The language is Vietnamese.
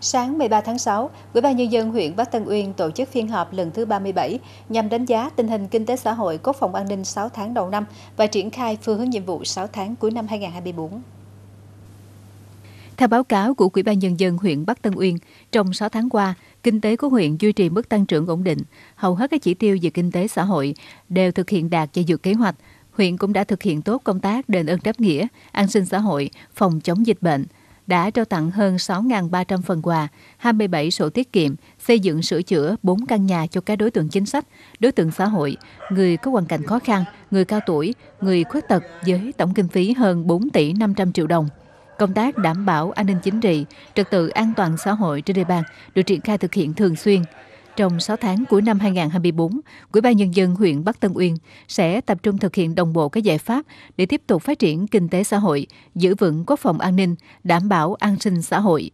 Sáng 13 tháng 6, Ủy ban Nhân dân huyện Bắc Tân Uyên tổ chức phiên họp lần thứ 37 nhằm đánh giá tình hình kinh tế xã hội quốc phòng an ninh 6 tháng đầu năm và triển khai phương hướng nhiệm vụ 6 tháng cuối năm 2024. Theo báo cáo của Ủy ban Nhân dân huyện Bắc Tân Uyên, trong 6 tháng qua, kinh tế của huyện duy trì mức tăng trưởng ổn định. Hầu hết các chỉ tiêu về kinh tế xã hội đều thực hiện đạt và vượt kế hoạch. Huyện cũng đã thực hiện tốt công tác đền ơn đáp nghĩa, an sinh xã hội, phòng chống dịch bệnh – đã trao tặng hơn 6.300 phần quà, 27 sổ tiết kiệm, xây dựng sửa chữa 4 căn nhà cho các đối tượng chính sách, đối tượng xã hội, người có hoàn cảnh khó khăn, người cao tuổi, người khuyết tật với tổng kinh phí hơn 4 tỷ 500 triệu đồng. Công tác đảm bảo an ninh chính trị, trật tự an toàn xã hội trên địa bàn được triển khai thực hiện thường xuyên. Trong 6 tháng cuối năm 2024, Ủy ban Nhân dân huyện Bắc Tân Uyên sẽ tập trung thực hiện đồng bộ các giải pháp để tiếp tục phát triển kinh tế xã hội, giữ vững quốc phòng an ninh, đảm bảo an sinh xã hội.